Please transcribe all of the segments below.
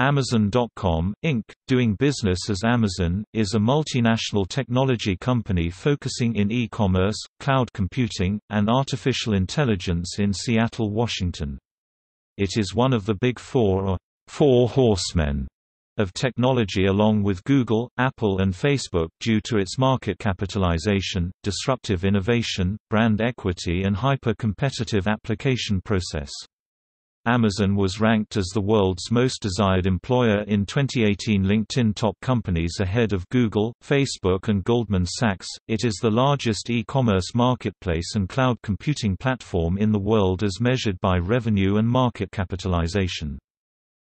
Amazon.com, Inc., doing business as Amazon, is a multinational technology company focusing in e-commerce, cloud computing, and artificial intelligence in Seattle, Washington. It is one of the Big Four or Four Horsemen of technology along with Google, Apple and Facebook due to its market capitalization, disruptive innovation, brand equity and hyper-competitive application process. Amazon was ranked as the world's most desired employer in 2018 LinkedIn top companies ahead of Google, Facebook and Goldman Sachs. It is the largest e-commerce marketplace and cloud computing platform in the world as measured by revenue and market capitalization.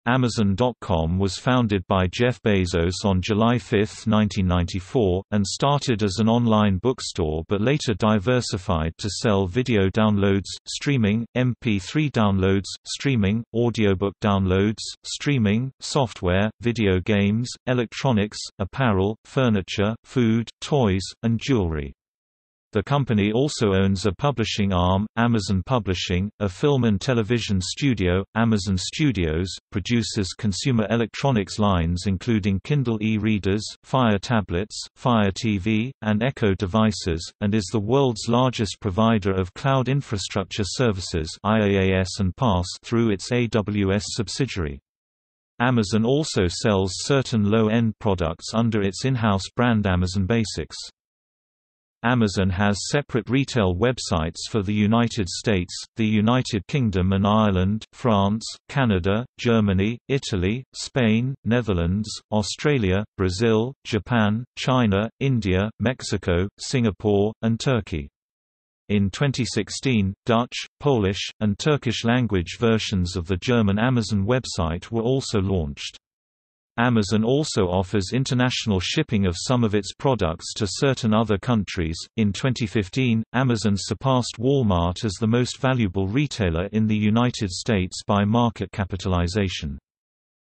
Amazon.com was founded by Jeff Bezos on July 5, 1994, and started as an online bookstore but later diversified to sell video downloads, streaming, MP3 downloads, streaming, audiobook downloads, streaming, software, video games, electronics, apparel, furniture, food, toys, and jewelry. The company also owns a publishing arm, Amazon Publishing, a film and television studio, Amazon Studios, produces consumer electronics lines including Kindle e-readers, Fire tablets, Fire TV, and Echo devices, and is the world's largest provider of cloud infrastructure services IaaS and PaaS through its AWS subsidiary. Amazon also sells certain low-end products under its in-house brand Amazon Basics. Amazon has separate retail websites for the United States, the United Kingdom and Ireland, France, Canada, Germany, Italy, Spain, Netherlands, Australia, Brazil, Japan, China, India, Mexico, Singapore, and Turkey. In 2016, Dutch, Polish, and Turkish language versions of the German Amazon website were also launched. Amazon also offers international shipping of some of its products to certain other countries. In 2015, Amazon surpassed Walmart as the most valuable retailer in the United States by market capitalization.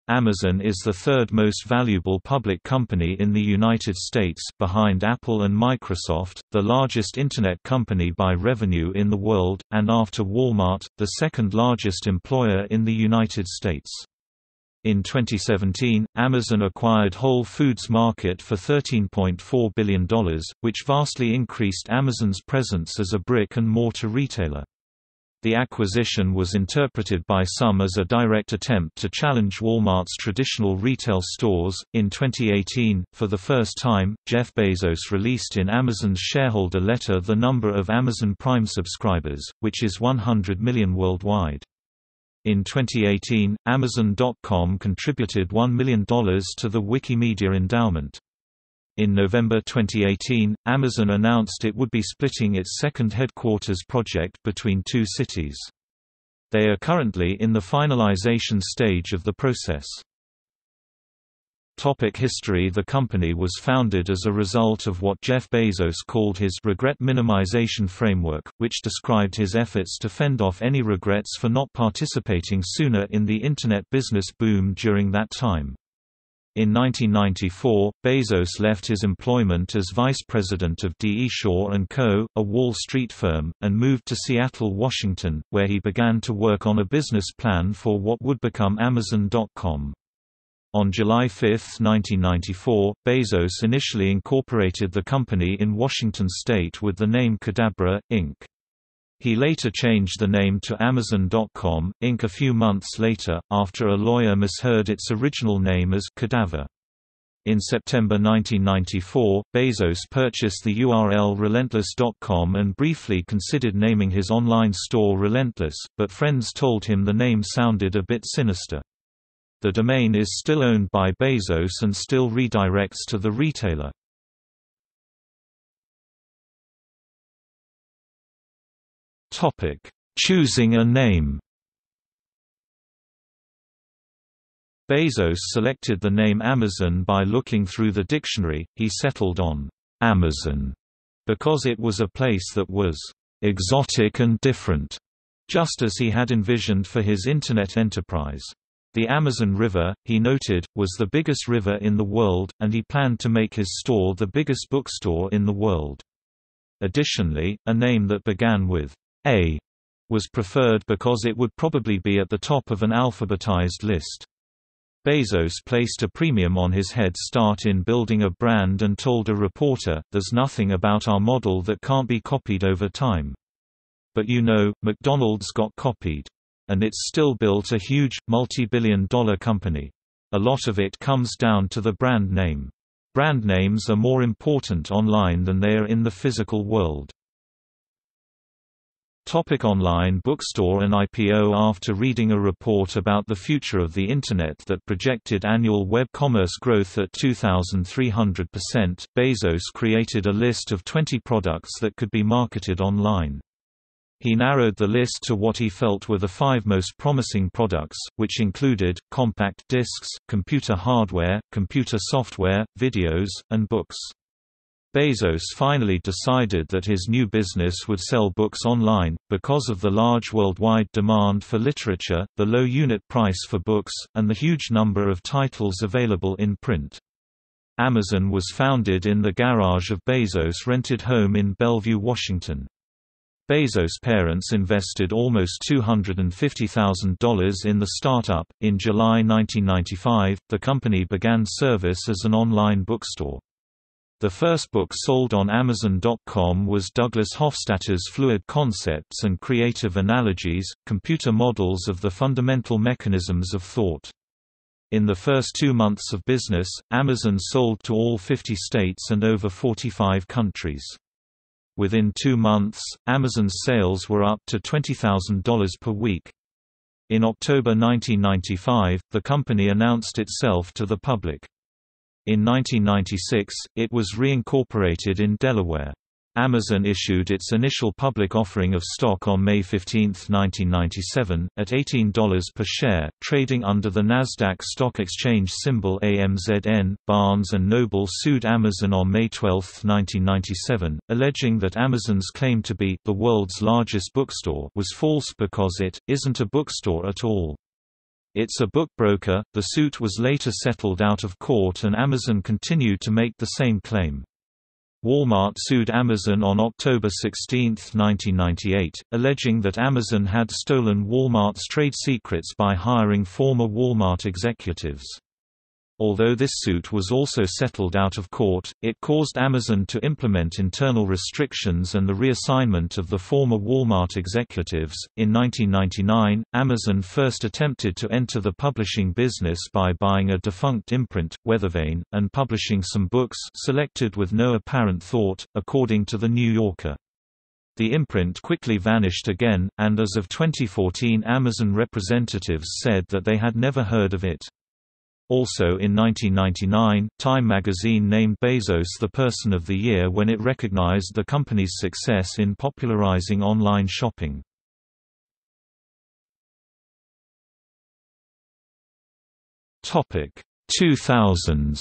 Amazon is the third most valuable public company in the United States behind Apple and Microsoft, the largest Internet company by revenue in the world, and after Walmart, the second largest employer in the United States. In 2017, Amazon acquired Whole Foods Market for $13.4 billion, which vastly increased Amazon's presence as a brick-and-mortar retailer. The acquisition was interpreted by some as a direct attempt to challenge Walmart's traditional retail stores. In 2018, for the first time, Jeff Bezos released in Amazon's shareholder letter the number of Amazon Prime subscribers, which is 100 million worldwide. In 2018, Amazon.com contributed $1 million to the Wikimedia Endowment. In November 2018, Amazon announced it would be splitting its second headquarters project between two cities. They are currently in the finalization stage of the process. Topic history The company was founded as a result of what Jeff Bezos called his regret minimization framework, which described his efforts to fend off any regrets for not participating sooner in the Internet business boom during that time. In 1994, Bezos left his employment as vice president of D. E. Shaw & Co., a Wall Street firm, and moved to Seattle, Washington, where he began to work on a business plan for what would become Amazon.com. On July 5, 1994, Bezos initially incorporated the company in Washington state with the name Cadabra, Inc. He later changed the name to Amazon.com, Inc. a few months later, after a lawyer misheard its original name as Cadaver. In September 1994, Bezos purchased the URL Relentless.com and briefly considered naming his online store Relentless, but friends told him the name sounded a bit sinister. The domain is still owned by Bezos and still redirects to the retailer. Topic: Choosing a name. Bezos selected the name Amazon by looking through the dictionary. He settled on Amazon because it was a place that was exotic and different, just as he had envisioned for his Internet enterprise. The Amazon River, he noted, was the biggest river in the world, and he planned to make his store the biggest bookstore in the world. Additionally, a name that began with A was preferred because it would probably be at the top of an alphabetized list. Bezos placed a premium on his head start in building a brand and told a reporter, there's nothing about our model that can't be copied over time. But you know, McDonald's got copied. And it's still built a huge, multi-billion dollar company. A lot of it comes down to the brand name. Brand names are more important online than they are in the physical world. Topic online bookstore and IPO After reading a report about the future of the Internet that projected annual web commerce growth at 2,300%, Bezos created a list of 20 products that could be marketed online. He narrowed the list to what he felt were the five most promising products, which included, compact discs, computer hardware, computer software, videos, and books. Bezos finally decided that his new business would sell books online, because of the large worldwide demand for literature, the low unit price for books, and the huge number of titles available in print. Amazon was founded in the garage of Bezos' rented home in Bellevue, Washington. Bezos' parents invested almost $250,000 in the startup. In July 1995, the company began service as an online bookstore. The first book sold on Amazon.com was Douglas Hofstadter's Fluid Concepts and Creative Analogies, Computer Models of the Fundamental Mechanisms of Thought. In the first two months of business, Amazon sold to all 50 states and over 45 countries. Within two months, Amazon's sales were up to $20,000 per week. In October 1995, the company announced itself to the public. In 1996, it was reincorporated in Delaware. Amazon issued its initial public offering of stock on May 15, 1997, at $18 per share, trading under the Nasdaq Stock Exchange symbol AMZN. Barnes & Noble sued Amazon on May 12, 1997, alleging that Amazon's claim to be the world's largest bookstore was false because it isn't a bookstore at all. It's a book broker. The suit was later settled out of court and Amazon continued to make the same claim. Walmart sued Amazon on October 16, 1998, alleging that Amazon had stolen Walmart's trade secrets by hiring former Walmart executives. Although this suit was also settled out of court, it caused Amazon to implement internal restrictions and the reassignment of the former Walmart executives. In 1999, Amazon first attempted to enter the publishing business by buying a defunct imprint, Weathervane, and publishing some books selected with no apparent thought, according to The New Yorker. The imprint quickly vanished again, and as of 2014 Amazon representatives said that they had never heard of it. Also in 1999, Time magazine named Bezos the Person of the Year when it recognized the company's success in popularizing online shopping. Topic 2000s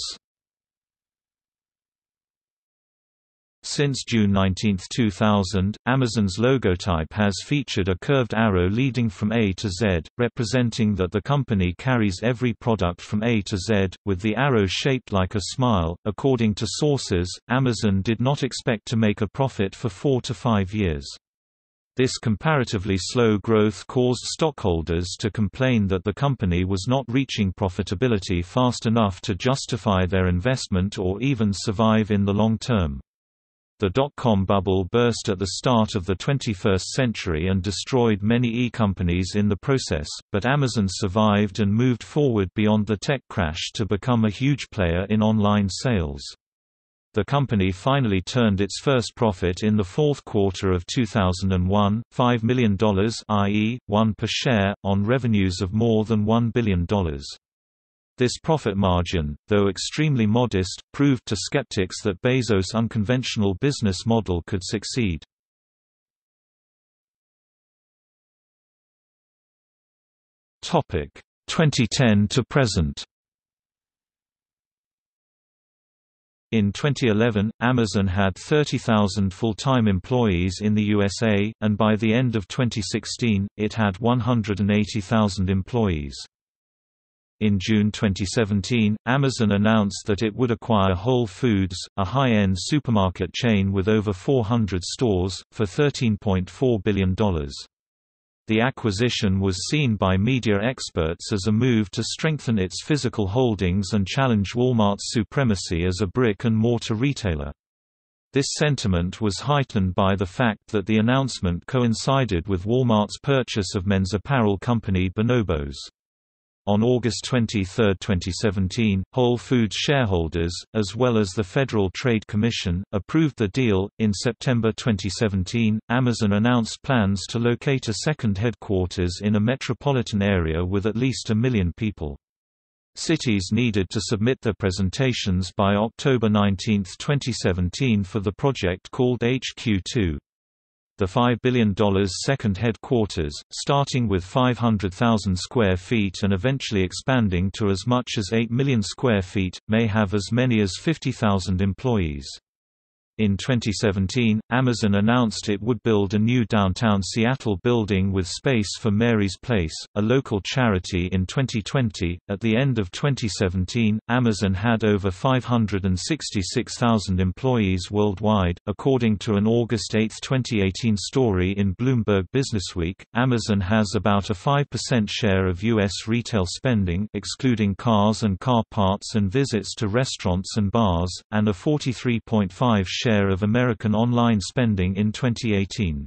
Since June 19, 2000, Amazon's logotype has featured a curved arrow leading from A to Z, representing that the company carries every product from A to Z, with the arrow shaped like a smile. According to sources, Amazon did not expect to make a profit for four to five years. This comparatively slow growth caused stockholders to complain that the company was not reaching profitability fast enough to justify their investment or even survive in the long term. The dot-com bubble burst at the start of the 21st century and destroyed many e-companies in the process, but Amazon survived and moved forward beyond the tech crash to become a huge player in online sales. The company finally turned its first profit in the fourth quarter of 2001, $5 million i.e., 1 per share, on revenues of more than $1 billion. This profit margin, though extremely modest, proved to skeptics that Bezos' unconventional business model could succeed. Topic 2010 to present. In 2011, Amazon had 30,000 full-time employees in the USA, and by the end of 2016, it had 180,000 employees. In June 2017, Amazon announced that it would acquire Whole Foods, a high-end supermarket chain with over 400 stores, for $13.4 billion. The acquisition was seen by media experts as a move to strengthen its physical holdings and challenge Walmart's supremacy as a brick-and-mortar retailer. This sentiment was heightened by the fact that the announcement coincided with Walmart's purchase of men's apparel company Bonobos. On August 23, 2017, Whole Foods shareholders, as well as the Federal Trade Commission, approved the deal. In September 2017, Amazon announced plans to locate a second headquarters in a metropolitan area with at least a million people. Cities needed to submit their presentations by October 19, 2017 for the project called HQ2 the $5 billion second headquarters, starting with 500,000 square feet and eventually expanding to as much as 8 million square feet, may have as many as 50,000 employees. In 2017, Amazon announced it would build a new downtown Seattle building with space for Mary's Place, a local charity in 2020. At the end of 2017, Amazon had over 566,000 employees worldwide, according to an August 8, 2018 story in Bloomberg Businessweek. Amazon has about a 5% share of U.S. retail spending, excluding cars and car parts and visits to restaurants and bars, and a 43.5 share of American online spending in 2018.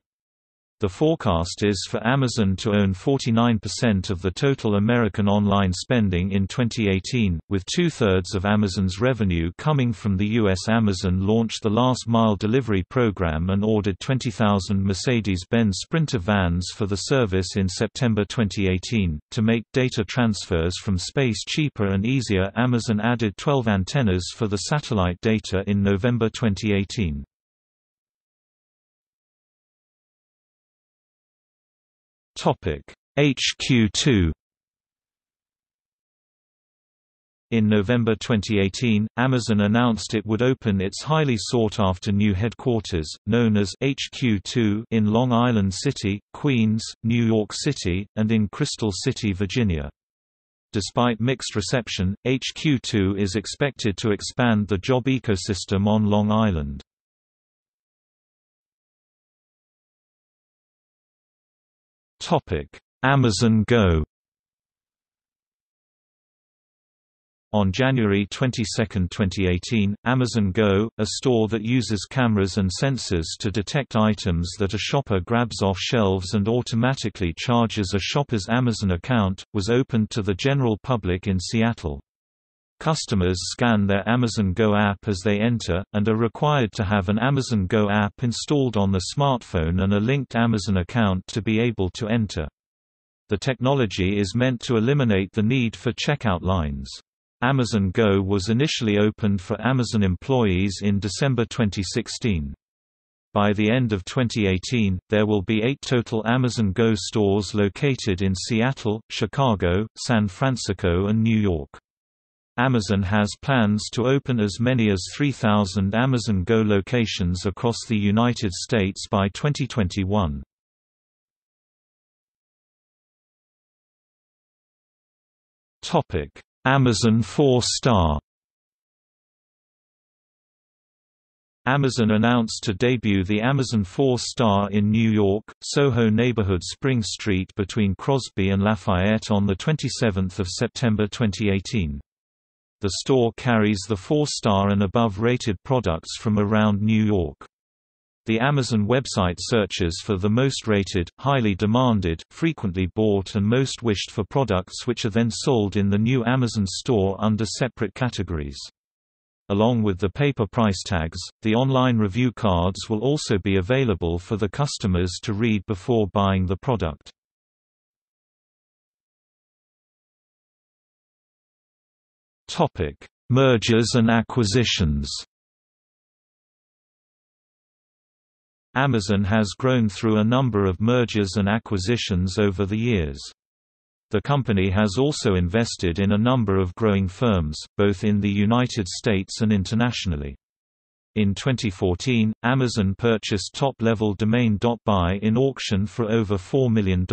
The forecast is for Amazon to own 49% of the total American online spending in 2018, with two-thirds of Amazon's revenue coming from the U.S. Amazon launched the Last Mile Delivery program and ordered 20,000 Mercedes-Benz Sprinter vans for the service in September 2018. To make data transfers from space cheaper and easier Amazon added 12 antennas for the satellite data in November 2018. HQ2 In November 2018, Amazon announced it would open its highly sought-after new headquarters, known as HQ2 in Long Island City, Queens, New York City, and in Crystal City, Virginia. Despite mixed reception, HQ2 is expected to expand the job ecosystem on Long Island. Amazon Go On January 22, 2018, Amazon Go, a store that uses cameras and sensors to detect items that a shopper grabs off shelves and automatically charges a shopper's Amazon account, was opened to the general public in Seattle. Customers scan their Amazon Go app as they enter, and are required to have an Amazon Go app installed on the smartphone and a linked Amazon account to be able to enter. The technology is meant to eliminate the need for checkout lines. Amazon Go was initially opened for Amazon employees in December 2016. By the end of 2018, there will be eight total Amazon Go stores located in Seattle, Chicago, San Francisco and New York. Amazon has plans to open as many as 3,000 Amazon Go locations across the United States by 2021. Topic: Amazon 4-star Amazon announced to debut the Amazon 4-star in New York, Soho neighborhood Spring Street between Crosby and Lafayette on 27 September 2018. The store carries the four-star and above rated products from around New York. The Amazon website searches for the most rated, highly demanded, frequently bought and most wished for products which are then sold in the new Amazon store under separate categories. Along with the paper price tags, the online review cards will also be available for the customers to read before buying the product. Topic: Mergers and acquisitions. Amazon has grown through a number of mergers and acquisitions over the years. The company has also invested in a number of growing firms, both in the United States and internationally. In 2014, Amazon purchased top-level domain.buy in auction for over $4 million.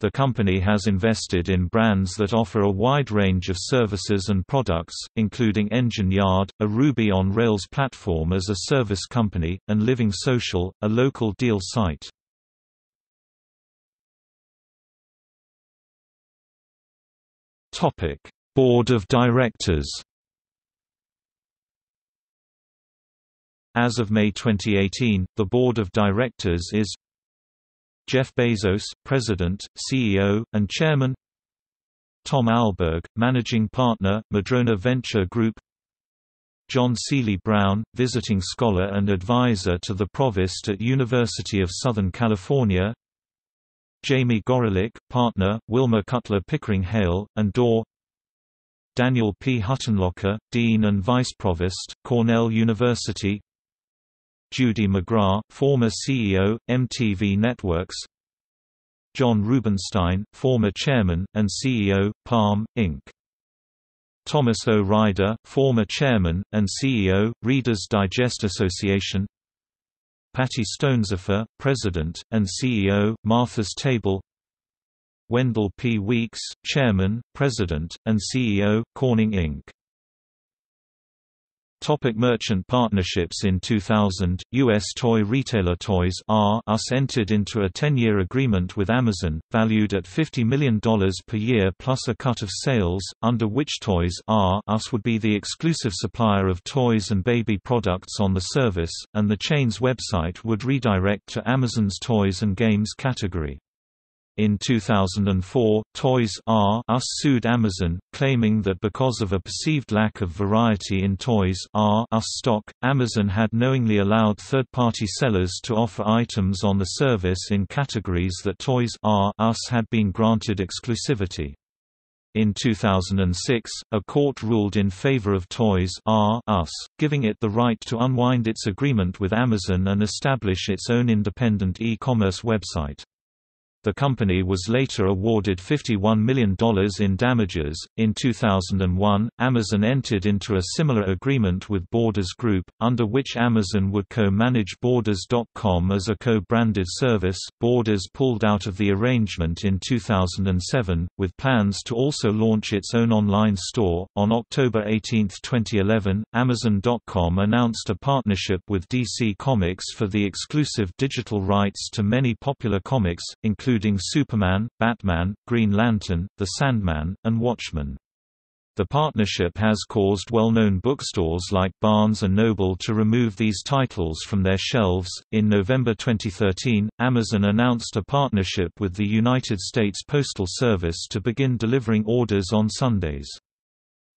The company has invested in brands that offer a wide range of services and products, including Engine Yard, a Ruby on Rails platform as a service company, and Living Social, a local deal site. Topic: Board of Directors. As of May 2018, the Board of Directors is Jeff Bezos, President, CEO, and Chairman. Tom Alberg, Managing Partner, Madrona Venture Group. John Seely Brown, Visiting Scholar and Advisor to the Provost at University of Southern California. Jamie Gorelick, Partner, Wilmer Cutler Pickering Hale, and Dorr. Daniel P. Huttenlocher, Dean and Vice Provost, Cornell University Judy McGrath, former CEO, MTV Networks John Rubinstein, former Chairman, and CEO, Palm, Inc. Thomas O. Ryder, former Chairman, and CEO, Reader's Digest Association Patty Stonesifer, President, and CEO, Martha's Table Wendell P. Weeks, Chairman, President, and CEO, Corning Inc. Topic merchant partnerships In 2000, U.S. toy retailer Toys R Us entered into a 10-year agreement with Amazon, valued at $50 million per year plus a cut of sales, under which Toys R Us would be the exclusive supplier of toys and baby products on the service, and the chain's website would redirect to Amazon's toys and games category. In 2004, Toys R Us sued Amazon, claiming that because of a perceived lack of variety in Toys R Us stock, Amazon had knowingly allowed third-party sellers to offer items on the service in categories that Toys R Us had been granted exclusivity. In 2006, a court ruled in favor of Toys R Us, giving it the right to unwind its agreement with Amazon and establish its own independent e-commerce website. The company was later awarded $51 million in damages. In 2001, Amazon entered into a similar agreement with Borders Group, under which Amazon would co manage Borders.com as a co branded service. Borders pulled out of the arrangement in 2007, with plans to also launch its own online store. On October 18, 2011, Amazon.com announced a partnership with DC Comics for the exclusive digital rights to many popular comics, including including Superman, Batman, Green Lantern, The Sandman, and Watchmen. The partnership has caused well-known bookstores like Barnes & Noble to remove these titles from their shelves. In November 2013, Amazon announced a partnership with the United States Postal Service to begin delivering orders on Sundays.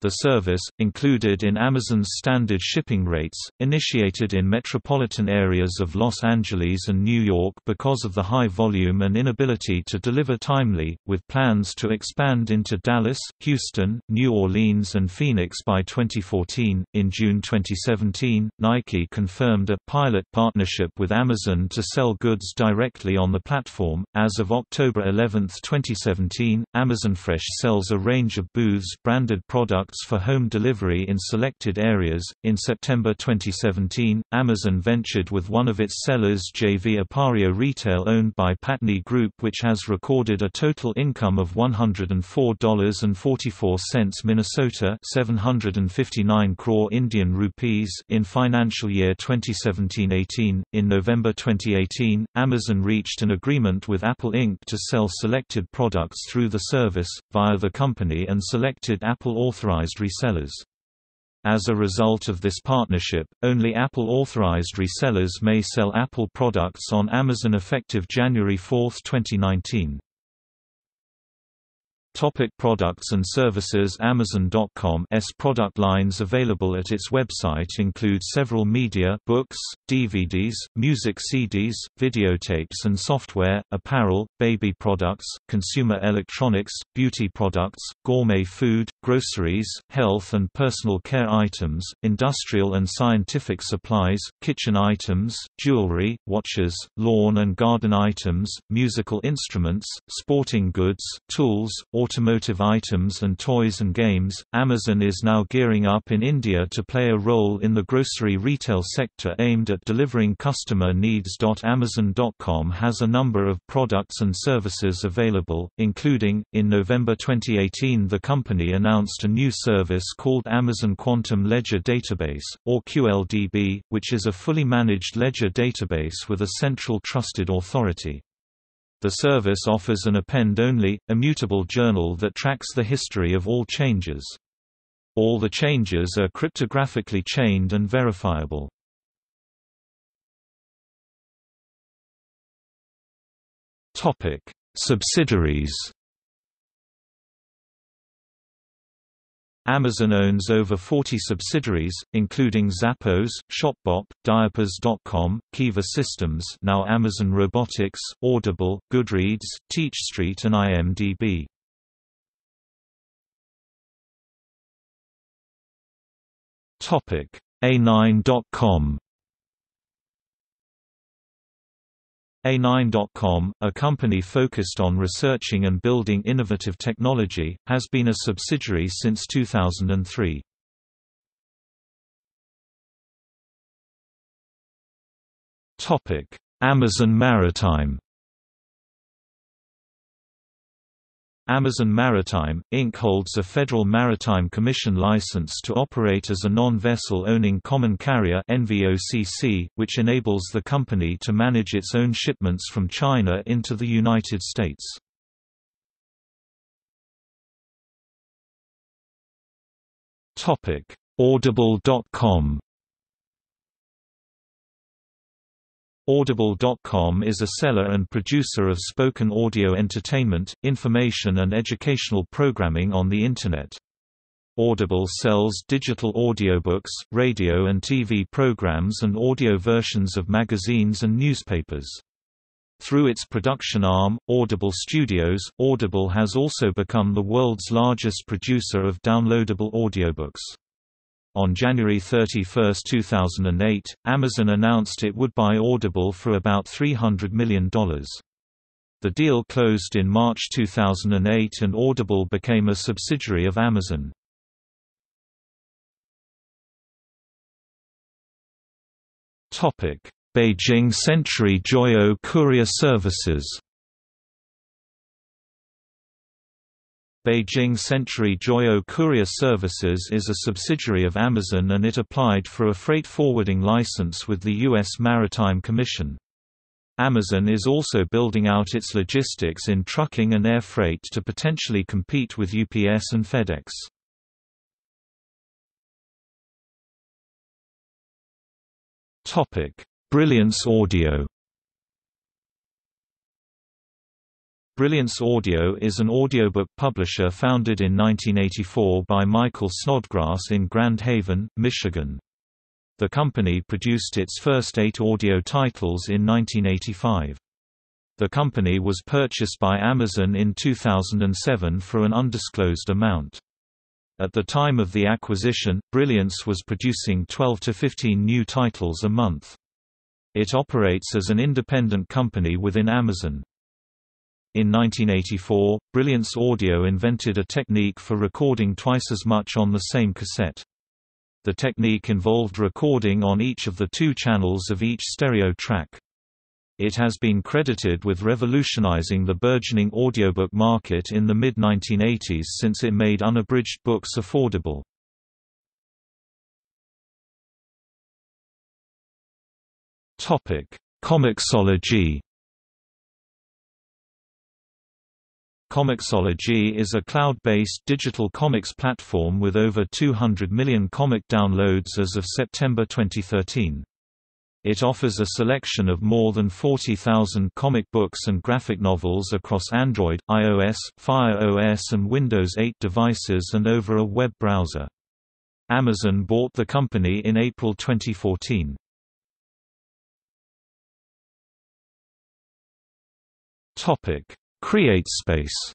The service, included in Amazon's standard shipping rates, initiated in metropolitan areas of Los Angeles and New York because of the high volume and inability to deliver timely, with plans to expand into Dallas, Houston, New Orleans, and Phoenix by 2014. In June 2017, Nike confirmed a pilot partnership with Amazon to sell goods directly on the platform. As of October 11, 2017, Amazon Fresh sells a range of Booths branded products for home delivery in selected areas. In September 2017, Amazon ventured with one of its sellers JV Appareo Retail owned by Patni Group which has recorded a total income of $104.44 Minnesota 759 crore Indian rupees in financial year 2017-18. In November 2018, Amazon reached an agreement with Apple Inc. to sell selected products through the service, via the company and selected Apple authorized authorized resellers. As a result of this partnership, only Apple-authorized resellers may sell Apple products on Amazon effective January 4, 2019. Topic products and services. Amazon.com's product lines available at its website include several media books, DVDs, music CDs, videotapes and software, apparel, baby products, consumer electronics, beauty products, gourmet food, groceries, health and personal care items, industrial and scientific supplies, kitchen items, jewelry, watches, lawn and garden items, musical instruments, sporting goods, tools, automotive items and toys and games. Amazon is now gearing up in India to play a role in the grocery retail sector aimed at delivering customer needs. Amazon.com has a number of products and services available, including, in November 2018 the company announced a new service called Amazon Quantum Ledger Database, or QLDB, which is a fully managed ledger database with a central trusted authority. The service offers an append-only, immutable journal that tracks the history of all changes. All the changes are cryptographically chained and verifiable. Topic: Subsidiaries. Amazon owns over 40 subsidiaries, including Zappos, Shopbop, Diapers.com, Kiva Systems now Amazon Robotics, Audible, Goodreads, TeachStreet and IMDb. A9.com A9.com, a company focused on researching and building innovative technology, has been a subsidiary since 2003. Amazon Maritime Amazon Maritime, Inc. holds a Federal Maritime Commission license to operate as a non-vessel owning common carrier which enables the company to manage its own shipments from China into the United States. Audible.com Audible.com is a seller and producer of spoken audio entertainment, information and educational programming on the Internet. Audible sells digital audiobooks, radio and TV programs and audio versions of magazines and newspapers. Through its production arm, Audible Studios, Audible has also become the world's largest producer of downloadable audiobooks. On January 31, 2008, Amazon announced it would buy Audible for about $300 million. The deal closed in March 2008 and Audible became a subsidiary of Amazon. Beijing Century Joyo Courier Services Beijing Century Joyo Courier Services is a subsidiary of Amazon and it applied for a freight forwarding license with the U.S. Maritime Commission. Amazon is also building out its logistics in trucking and air freight to potentially compete with UPS and FedEx. Brilliance Audio Brilliance Audio is an audiobook publisher founded in 1984 by Michael Snodgrass in Grand Haven, Michigan. The company produced its first eight audio titles in 1985. The company was purchased by Amazon in 2007 for an undisclosed amount. At the time of the acquisition, Brilliance was producing 12 to 15 new titles a month. It operates as an independent company within Amazon. In 1984, Brilliance Audio invented a technique for recording twice as much on the same cassette. The technique involved recording on each of the two channels of each stereo track. It has been credited with revolutionizing the burgeoning audiobook market in the mid-1980s since it made unabridged books affordable. Comixology Comixology is a cloud-based digital comics platform with over 200 million comic downloads as of September 2013. It offers a selection of more than 40,000 comic books and graphic novels across Android, iOS, Fire OS and Windows 8 devices and over a web browser. Amazon bought the company in April 2014. Topic: CreateSpace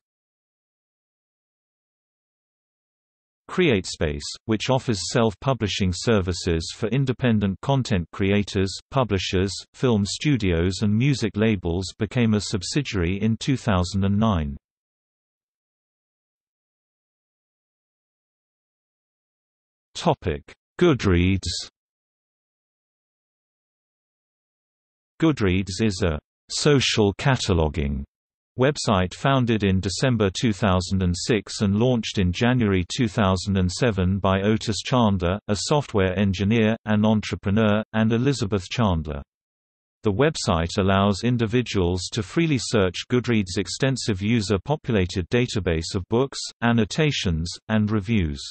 CreateSpace, which offers self-publishing services for independent content creators, publishers, film studios and music labels became a subsidiary in 2009. Goodreads Goodreads is a «social cataloging» Website founded in December 2006 and launched in January 2007 by Otis Chandler, a software engineer, and entrepreneur, and Elizabeth Chandler. The website allows individuals to freely search Goodreads' extensive user-populated database of books, annotations, and reviews.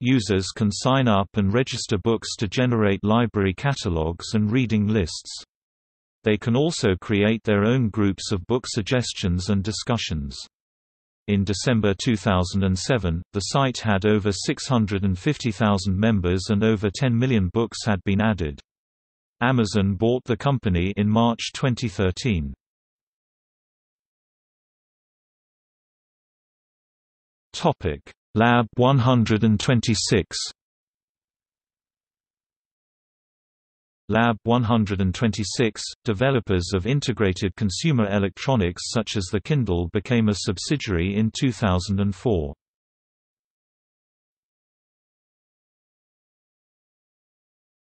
Users can sign up and register books to generate library catalogs and reading lists. They can also create their own groups of book suggestions and discussions. In December 2007, the site had over 650,000 members and over 10 million books had been added. Amazon bought the company in March 2013. Topic: Lab 126 Lab 126, developers of integrated consumer electronics such as the Kindle became a subsidiary in 2004.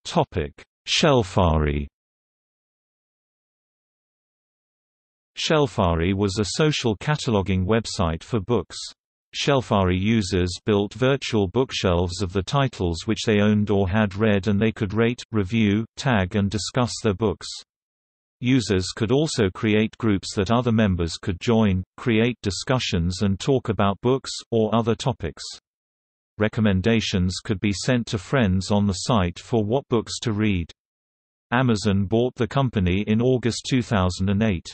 Topic: Shelfari Shelfari was a social cataloging website for books. Shelfari users built virtual bookshelves of the titles which they owned or had read and they could rate, review, tag and discuss their books. Users could also create groups that other members could join, create discussions and talk about books, or other topics. Recommendations could be sent to friends on the site for what books to read. Amazon bought the company in August 2008.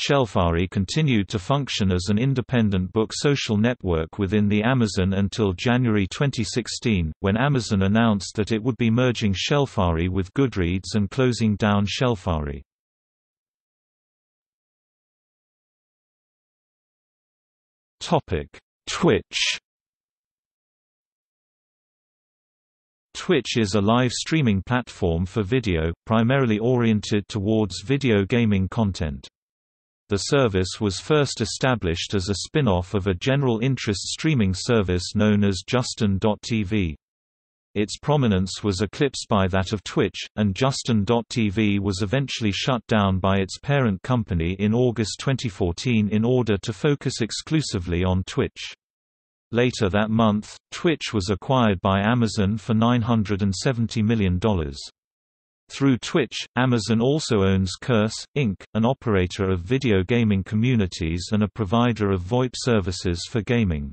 Shelfari continued to function as an independent book social network within the Amazon until January 2016, when Amazon announced that it would be merging Shelfari with Goodreads and closing down Shelfari. Twitch Twitch is a live streaming platform for video, primarily oriented towards video gaming content. The service was first established as a spin-off of a general interest streaming service known as Justin.tv. Its prominence was eclipsed by that of Twitch, and Justin.tv was eventually shut down by its parent company in August 2014 in order to focus exclusively on Twitch. Later that month, Twitch was acquired by Amazon for $970 million. Through Twitch, Amazon also owns Curse, Inc., an operator of video gaming communities and a provider of VoIP services for gaming.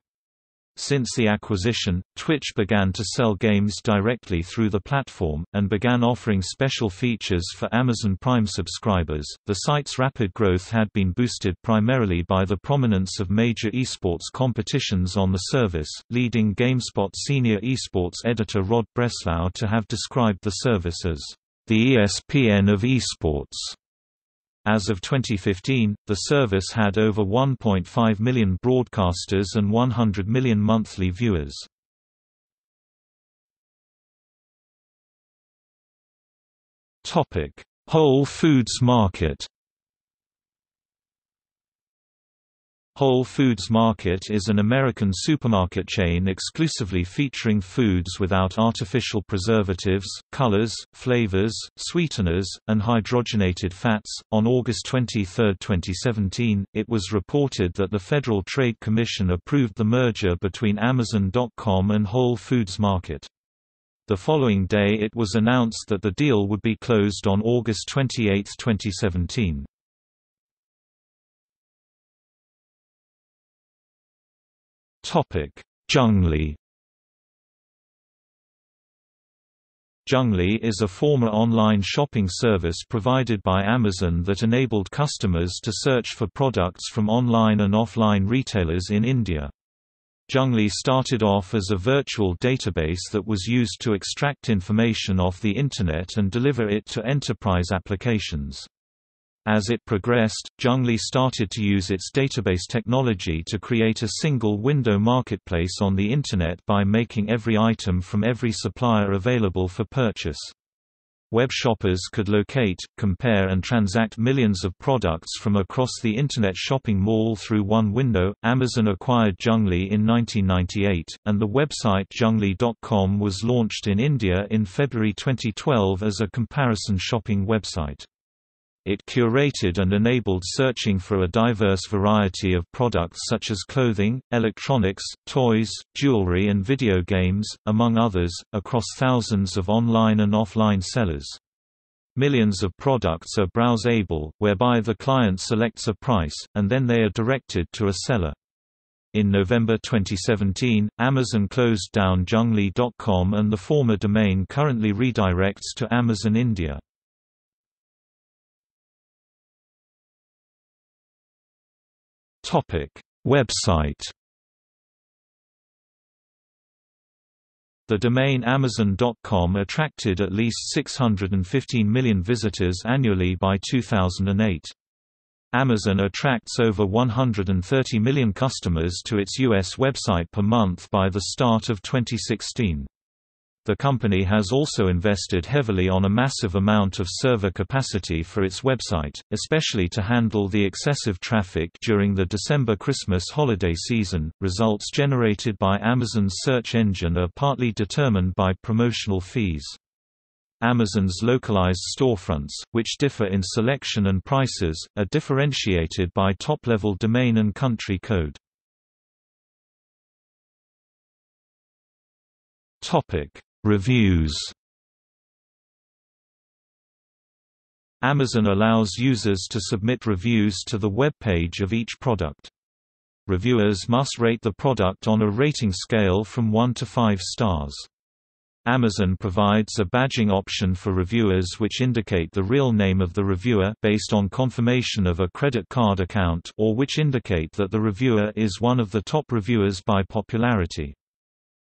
Since the acquisition, Twitch began to sell games directly through the platform, and began offering special features for Amazon Prime subscribers. The site's rapid growth had been boosted primarily by the prominence of major esports competitions on the service, leading GameSpot senior esports editor Rod Breslau to have described the service as the ESPN of esports. As of 2015, the service had over 1.5 million broadcasters and 100 million monthly viewers. Whole Foods Market Whole Foods Market is an American supermarket chain exclusively featuring foods without artificial preservatives, colors, flavors, sweeteners, and hydrogenated fats. On August 23, 2017, it was reported that the Federal Trade Commission approved the merger between Amazon.com and Whole Foods Market. The following day it was announced that the deal would be closed on August 28, 2017. Junglee Junglee is a former online shopping service provided by Amazon that enabled customers to search for products from online and offline retailers in India. Junglee started off as a virtual database that was used to extract information off the Internet and deliver it to enterprise applications. As it progressed, Junglee started to use its database technology to create a single window marketplace on the Internet by making every item from every supplier available for purchase. Web shoppers could locate, compare and transact millions of products from across the Internet shopping mall through one window. Amazon acquired Junglee in 1998, and the website junglee.com was launched in India in February 2012 as a comparison shopping website. It curated and enabled searching for a diverse variety of products such as clothing, electronics, toys, jewelry and video games, among others, across thousands of online and offline sellers. Millions of products are browsable, whereby the client selects a price, and then they are directed to a seller. In November 2017, Amazon closed down Junglee.com and the former domain currently redirects to Amazon India. Website The domain Amazon.com attracted at least 615 million visitors annually by 2008. Amazon attracts over 130 million customers to its U.S. website per month by the start of 2016. The company has also invested heavily on a massive amount of server capacity for its website, especially to handle the excessive traffic during the December Christmas holiday season. Results generated by Amazon's search engine are partly determined by promotional fees. Amazon's localized storefronts, which differ in selection and prices, are differentiated by top-level domain and country code. Topic: Reviews Amazon allows users to submit reviews to the web page of each product. Reviewers must rate the product on a rating scale from 1 to 5 stars. Amazon provides a badging option for reviewers which indicate the real name of the reviewer based on confirmation of a credit card account or which indicate that the reviewer is one of the top reviewers by popularity.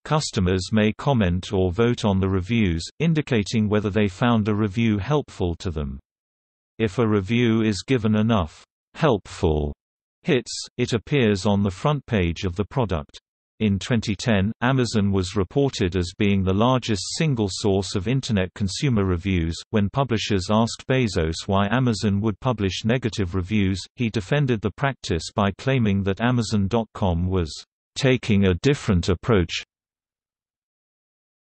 Customers may comment or vote on the reviews, indicating whether they found a review helpful to them. If a review is given enough helpful hits, it appears on the front page of the product. In 2010, Amazon was reported as being the largest single source of Internet consumer reviews. When publishers asked Bezos why Amazon would publish negative reviews, he defended the practice by claiming that Amazon.com was taking a different approach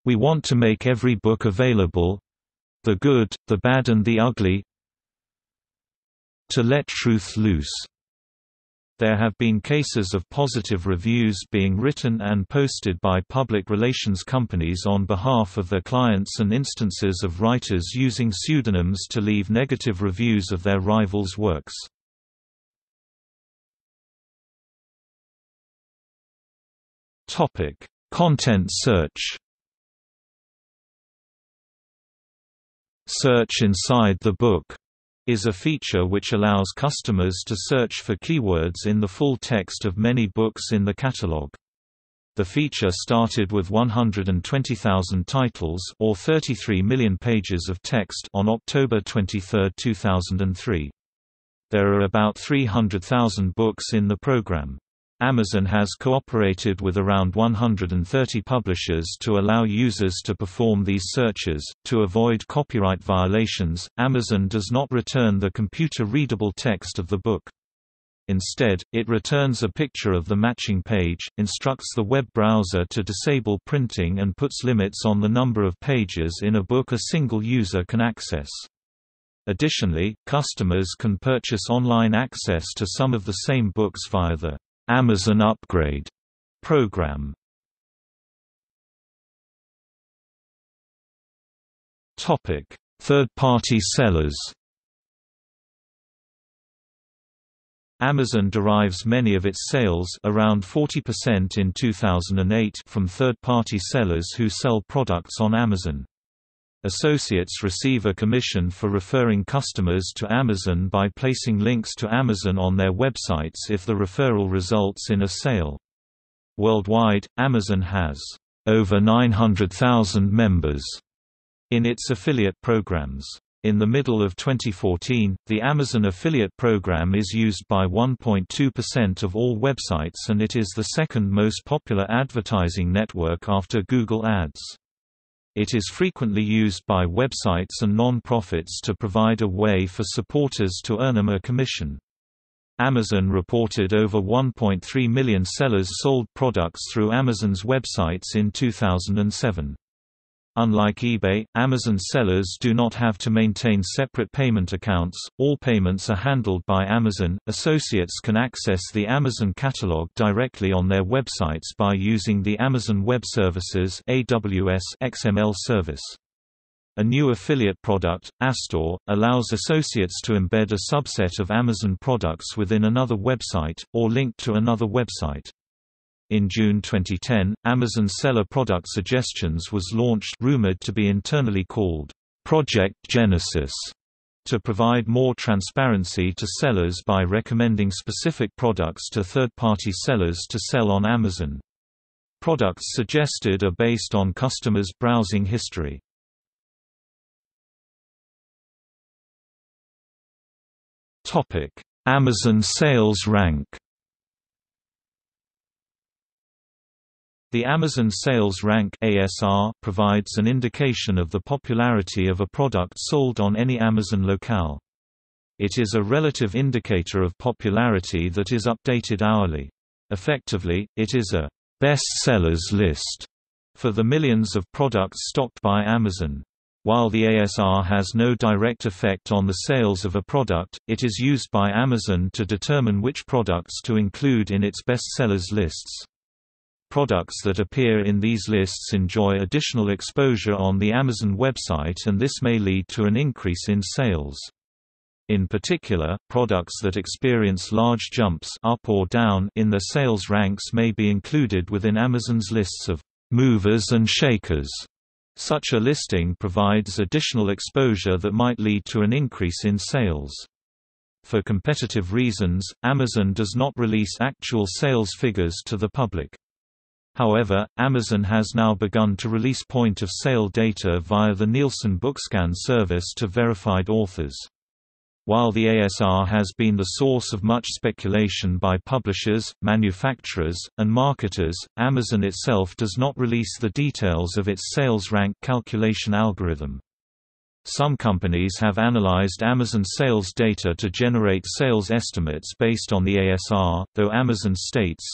we want to make every book available—the good, the bad and the ugly—to let truth loose. There have been cases of positive reviews being written and posted by public relations companies on behalf of their clients and instances of writers using pseudonyms to leave negative reviews of their rivals' works. Content search Search inside the book is a feature which allows customers to search for keywords in the full text of many books in the catalog. The feature started with 120,000 titles or 33 million pages of text on October 23, 2003. There are about 300,000 books in the program. Amazon has cooperated with around 130 publishers to allow users to perform these searches. To avoid copyright violations, Amazon does not return the computer readable text of the book. Instead, it returns a picture of the matching page, instructs the web browser to disable printing and puts limits on the number of pages in a book a single user can access. Additionally, customers can purchase online access to some of the same books via the Amazon Upgrade program. Topic: Third-party sellers. Amazon derives many of its sales around 40% in 2008 from third-party sellers who sell products on Amazon. Associates receive a commission for referring customers to Amazon by placing links to Amazon on their websites if the referral results in a sale. Worldwide, Amazon has over 900,000 members in its affiliate programs. In the middle of 2014, the Amazon affiliate program is used by 1.2% of all websites and it is the second most popular advertising network after Google Ads. It is frequently used by websites and non-profits to provide a way for supporters to earn them a commission. Amazon reported over 1.3 million sellers sold products through Amazon's websites in 2007. Unlike eBay, Amazon sellers do not have to maintain separate payment accounts, all payments are handled by Amazon. Associates can access the Amazon catalog directly on their websites by using the Amazon Web Services AWS XML service. A new affiliate product, Astore, allows associates to embed a subset of Amazon products within another website, or link to another website. In June 2010, Amazon Seller Product Suggestions was launched rumored to be internally called Project Genesis to provide more transparency to sellers by recommending specific products to third-party sellers to sell on Amazon. Products suggested are based on customers' browsing history. Amazon sales rank The Amazon Sales Rank ASR provides an indication of the popularity of a product sold on any Amazon locale. It is a relative indicator of popularity that is updated hourly. Effectively, it is a best sellers list for the millions of products stocked by Amazon. While the ASR has no direct effect on the sales of a product, it is used by Amazon to determine which products to include in its best sellers lists. Products that appear in these lists enjoy additional exposure on the Amazon website and this may lead to an increase in sales. In particular, products that experience large jumps up or down in their sales ranks may be included within Amazon's lists of movers and shakers. Such a listing provides additional exposure that might lead to an increase in sales. For competitive reasons, Amazon does not release actual sales figures to the public. However, Amazon has now begun to release point-of-sale data via the Nielsen Bookscan service to verified authors. While the ASR has been the source of much speculation by publishers, manufacturers, and marketers, Amazon itself does not release the details of its sales rank calculation algorithm. Some companies have analyzed Amazon sales data to generate sales estimates based on the ASR, though Amazon states,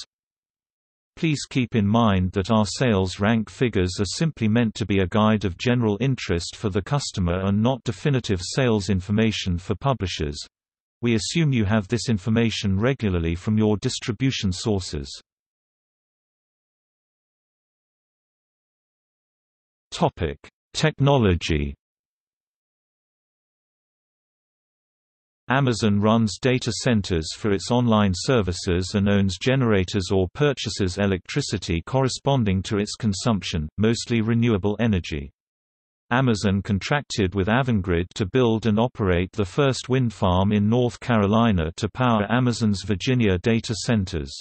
Please keep in mind that our sales rank figures are simply meant to be a guide of general interest for the customer and not definitive sales information for publishers. We assume you have this information regularly from your distribution sources. Topic: Technology Amazon runs data centers for its online services and owns generators or purchases electricity corresponding to its consumption, mostly renewable energy. Amazon contracted with Avangrid to build and operate the first wind farm in North Carolina to power Amazon's Virginia data centers.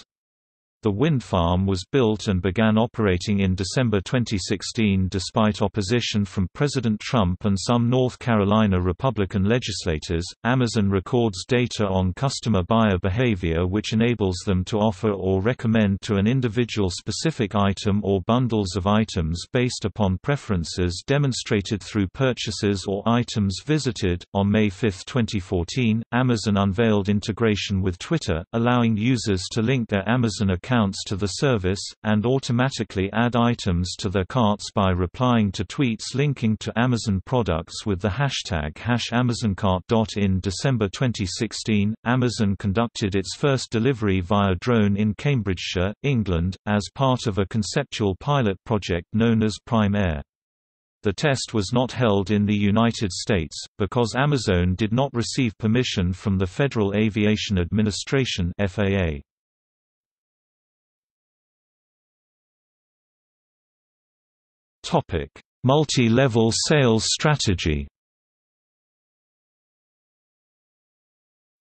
The wind farm was built and began operating in December 2016 despite opposition from President Trump and some North Carolina Republican legislators. Amazon records data on customer buyer behavior which enables them to offer or recommend to an individual specific item or bundles of items based upon preferences demonstrated through purchases or items visited. On May 5, 2014, Amazon unveiled integration with Twitter, allowing users to link their Amazon account accounts to the service, and automatically add items to their carts by replying to tweets linking to Amazon products with the hashtag #AmazonCart. In December 2016, Amazon conducted its first delivery via drone in Cambridgeshire, England, as part of a conceptual pilot project known as Prime Air. The test was not held in the United States, because Amazon did not receive permission from the Federal Aviation Administration FAA. Multi-level sales strategy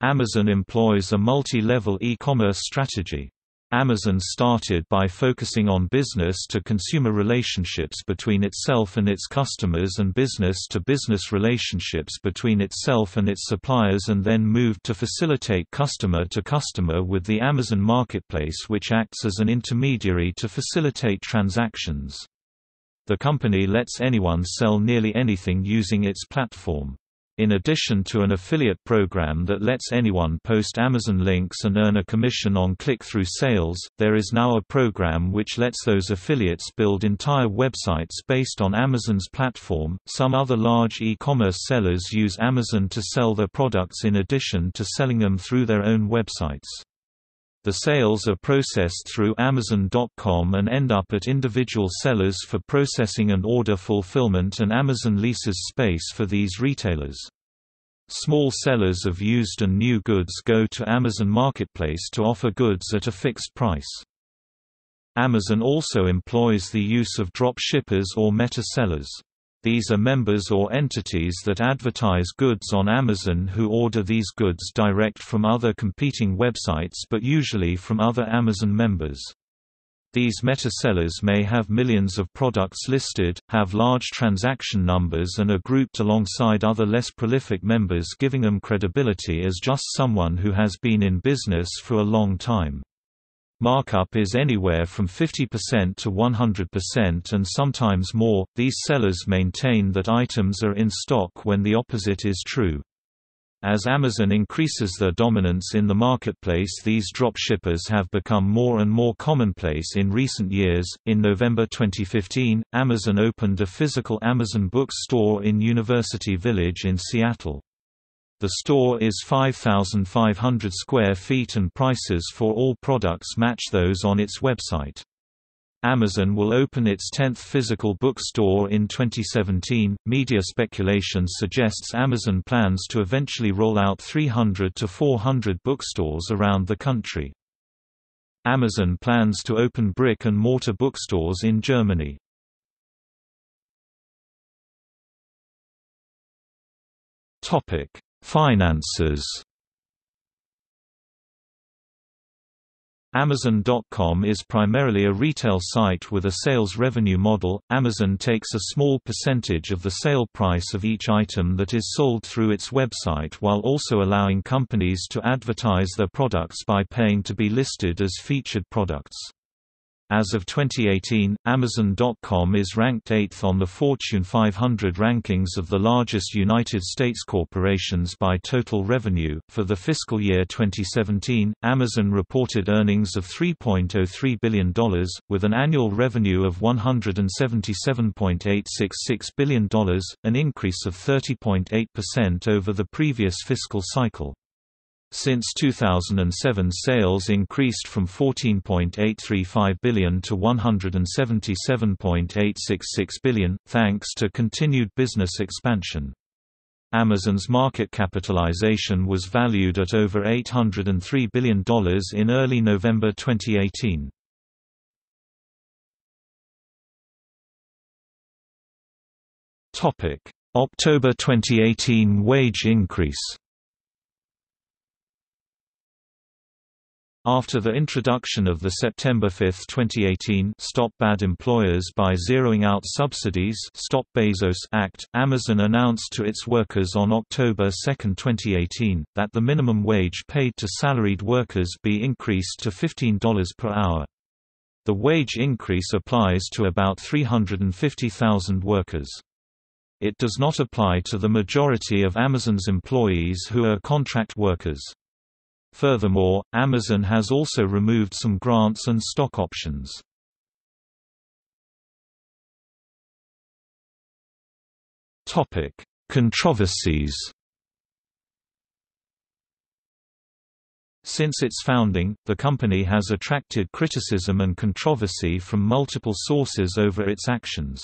Amazon employs a multi-level e-commerce strategy. Amazon started by focusing on business-to-consumer relationships between itself and its customers and business-to-business -business relationships between itself and its suppliers and then moved to facilitate customer-to-customer -customer with the Amazon Marketplace which acts as an intermediary to facilitate transactions. The company lets anyone sell nearly anything using its platform. In addition to an affiliate program that lets anyone post Amazon links and earn a commission on click-through sales, there is now a program which lets those affiliates build entire websites based on Amazon's platform. Some other large e-commerce sellers use Amazon to sell their products in addition to selling them through their own websites. The sales are processed through Amazon.com and end up at individual sellers for processing and order fulfillment and Amazon leases space for these retailers. Small sellers of used and new goods go to Amazon Marketplace to offer goods at a fixed price. Amazon also employs the use of drop shippers or meta sellers. These are members or entities that advertise goods on Amazon who order these goods direct from other competing websites but usually from other Amazon members. These meta-sellers may have millions of products listed, have large transaction numbers and are grouped alongside other less prolific members giving them credibility as just someone who has been in business for a long time. Markup is anywhere from 50% to 100% and sometimes more. These sellers maintain that items are in stock when the opposite is true. As Amazon increases their dominance in the marketplace, these dropshippers have become more and more commonplace in recent years. In November 2015, Amazon opened a physical Amazon bookstore in University Village in Seattle. The store is 5,500 square feet and prices for all products match those on its website. Amazon will open its 10th physical bookstore in 2017. Media speculation suggests Amazon plans to eventually roll out 300 to 400 bookstores around the country. Amazon plans to open brick and mortar bookstores in Germany. Topic: Finances Amazon.com is primarily a retail site with a sales revenue model. Amazon takes a small percentage of the sale price of each item that is sold through its website while also allowing companies to advertise their products by paying to be listed as featured products. As of 2018, Amazon.com is ranked 8th on the Fortune 500 rankings of the largest United States corporations by total revenue. For the fiscal year 2017, Amazon reported earnings of $3.03 billion, with an annual revenue of $177.866 billion, an increase of 30.8% over the previous fiscal cycle. Since 2007 sales increased from 14.835 billion to 177.866 billion, thanks to continued business expansion. Amazon's market capitalization was valued at over $803 billion in early November 2018. October 2018 wage increase After the introduction of the September 5, 2018 Stop Bad Employers by Zeroing Out Subsidies Stop Bezos Act, Amazon announced to its workers on October 2, 2018, that the minimum wage paid to salaried workers be increased to $15 per hour. The wage increase applies to about 350,000 workers. It does not apply to the majority of Amazon's employees who are contract workers. Furthermore, Amazon has also removed some grants and stock options. Topic: Controversies. Since its founding, the company has attracted criticism and controversy from multiple sources over its actions.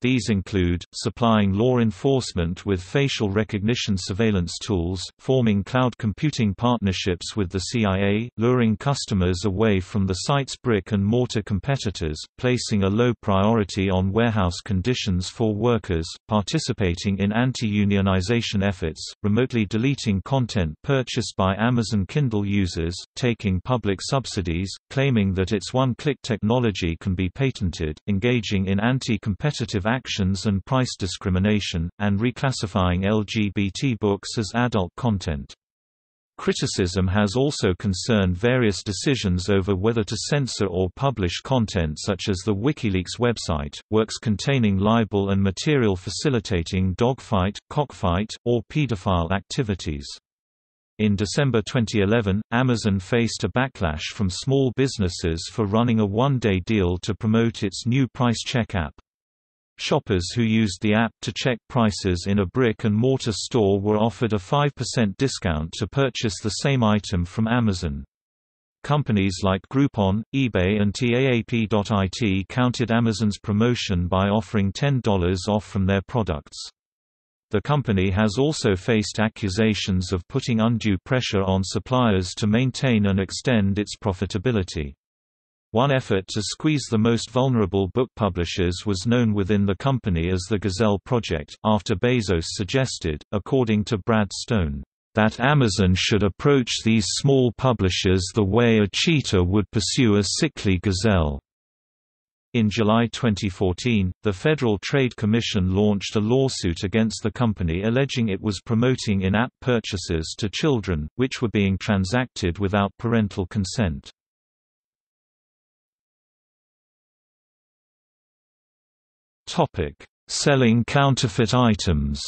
These include, supplying law enforcement with facial recognition surveillance tools, forming cloud computing partnerships with the CIA, luring customers away from the site's brick-and-mortar competitors, placing a low priority on warehouse conditions for workers, participating in anti-unionization efforts, remotely deleting content purchased by Amazon Kindle users, taking public subsidies, claiming that its one-click technology can be patented, engaging in anti-competitive actions and price discrimination, and reclassifying LGBT books as adult content. Criticism has also concerned various decisions over whether to censor or publish content such as the WikiLeaks website, works containing libel and material facilitating dogfight, cockfight, or pedophile activities. In December 2011, Amazon faced a backlash from small businesses for running a one-day deal to promote its new Price Check app. Shoppers who used the app to check prices in a brick-and-mortar store were offered a 5% discount to purchase the same item from Amazon. Companies like Groupon, eBay and TAAP.IT counted Amazon's promotion by offering $10 off from their products. The company has also faced accusations of putting undue pressure on suppliers to maintain and extend its profitability. One effort to squeeze the most vulnerable book publishers was known within the company as the Gazelle Project, after Bezos suggested, according to Brad Stone, that Amazon should approach these small publishers the way a cheetah would pursue a sickly gazelle. In July 2014, the Federal Trade Commission launched a lawsuit against the company alleging it was promoting in-app purchases to children, which were being transacted without parental consent. Selling counterfeit items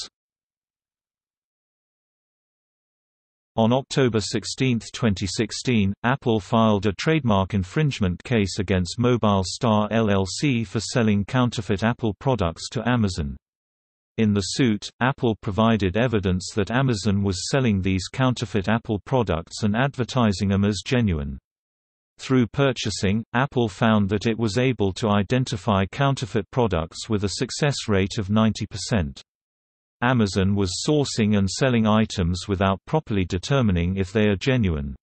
On October 16, 2016, Apple filed a trademark infringement case against Mobile Star LLC for selling counterfeit Apple products to Amazon. In the suit, Apple provided evidence that Amazon was selling these counterfeit Apple products and advertising them as genuine. Through purchasing, Apple found that it was able to identify counterfeit products with a success rate of 90%. Amazon was sourcing and selling items without properly determining if they are genuine.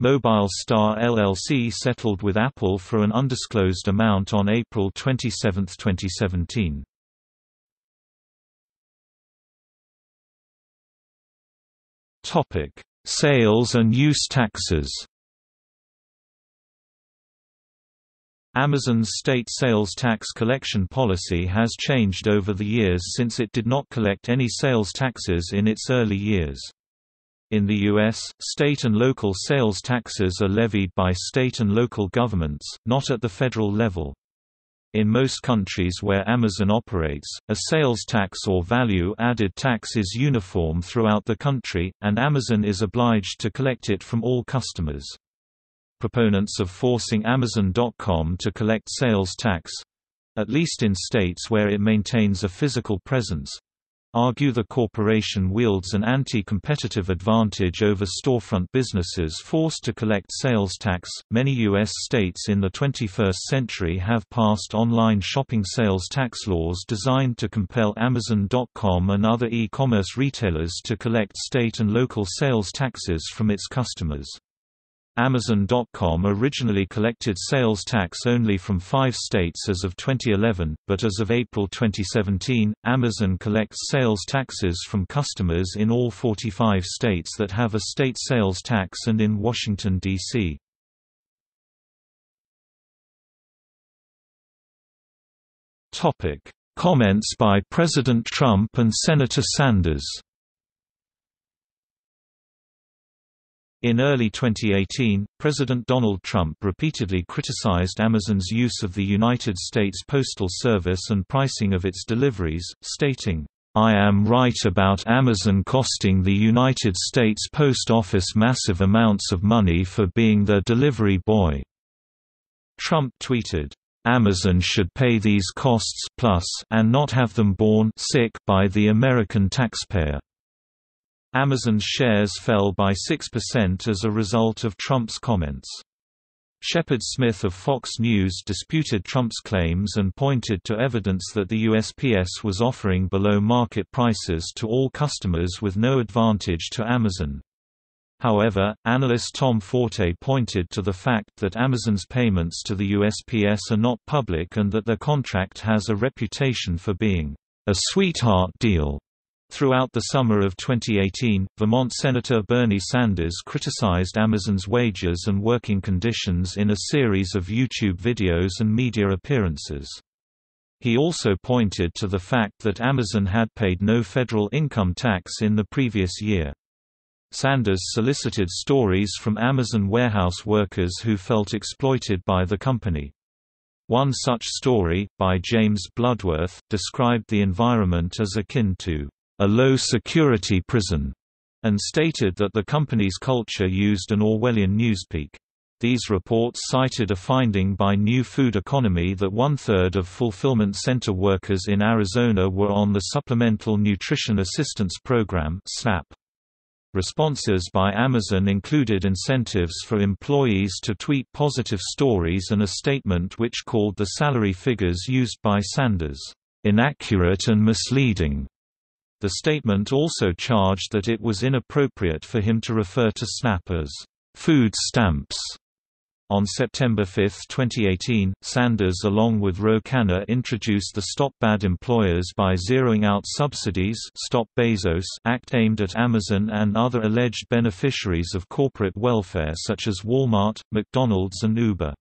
Mobile Star LLC settled with Apple for an undisclosed amount on April 27, 2017. Topic: Sales and use taxes. Amazon's state sales tax collection policy has changed over the years since it did not collect any sales taxes in its early years. In the U.S., state and local sales taxes are levied by state and local governments, not at the federal level. In most countries where Amazon operates, a sales tax or value-added tax is uniform throughout the country, and Amazon is obliged to collect it from all customers proponents of forcing Amazon.com to collect sales tax—at least in states where it maintains a physical presence, argue the corporation wields an anti-competitive advantage over storefront businesses forced to collect sales tax. Many US states in the 21st century have passed online shopping sales tax laws designed to compel Amazon.com and other e-commerce retailers to collect state and local sales taxes from its customers. Amazon.com originally collected sales tax only from five states as of 2011, but as of April 2017, Amazon collects sales taxes from customers in all 45 states that have a state sales tax and in Washington, D.C. Comments by President Trump and Senator Sanders In early 2018, President Donald Trump repeatedly criticized Amazon's use of the United States Postal Service and pricing of its deliveries, stating, I am right about Amazon costing the United States Post Office massive amounts of money for being their delivery boy. Trump tweeted, Amazon should pay these costs plus and not have them borne sick by the American taxpayer. Amazon's shares fell by 6% as a result of Trump's comments. Shepard Smith of Fox News disputed Trump's claims and pointed to evidence that the USPS was offering below-market prices to all customers with no advantage to Amazon. However, analyst Tom Forte pointed to the fact that Amazon's payments to the USPS are not public and that their contract has a reputation for being a sweetheart deal. Throughout the summer of 2018, Vermont Senator Bernie Sanders criticized Amazon's wages and working conditions in a series of YouTube videos and media appearances. He also pointed to the fact that Amazon had paid no federal income tax in the previous year. Sanders solicited stories from Amazon warehouse workers who felt exploited by the company. One such story, by James Bloodworth, described the environment as akin to a low-security prison, and stated that the company's culture used an Orwellian newspeak. These reports cited a finding by New Food Economy that one-third of fulfillment center workers in Arizona were on the Supplemental Nutrition Assistance Program SNAP. Responses by Amazon included incentives for employees to tweet positive stories and a statement which called the salary figures used by Sanders, "...inaccurate and misleading." The statement also charged that it was inappropriate for him to refer to SNAP as, "...food stamps." On September 5, 2018, Sanders along with Ro Khanna introduced the Stop Bad Employers by Zeroing Out Subsidies Stop Bezos Act aimed at Amazon and other alleged beneficiaries of corporate welfare such as Walmart, McDonald's and Uber.